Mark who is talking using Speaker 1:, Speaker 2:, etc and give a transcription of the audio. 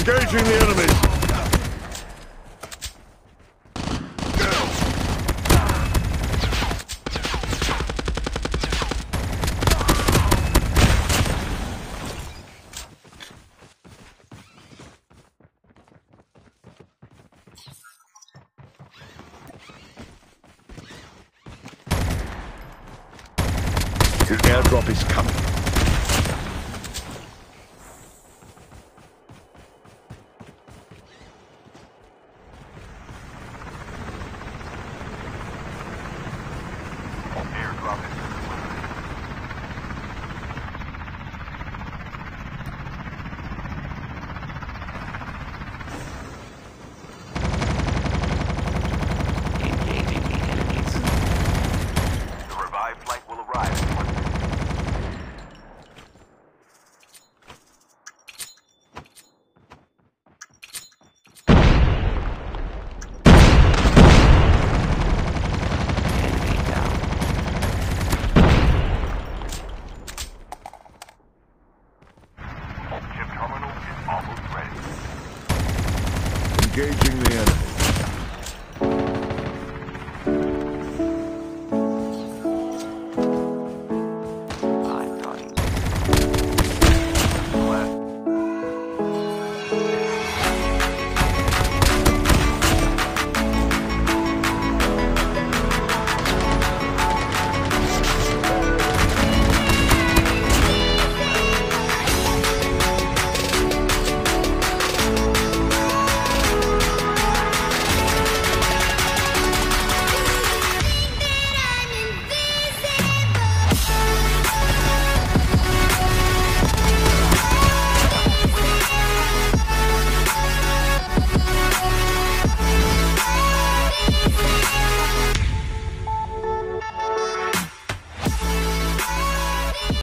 Speaker 1: Engaging the enemy. The airdrop is coming. Engaging the enemy.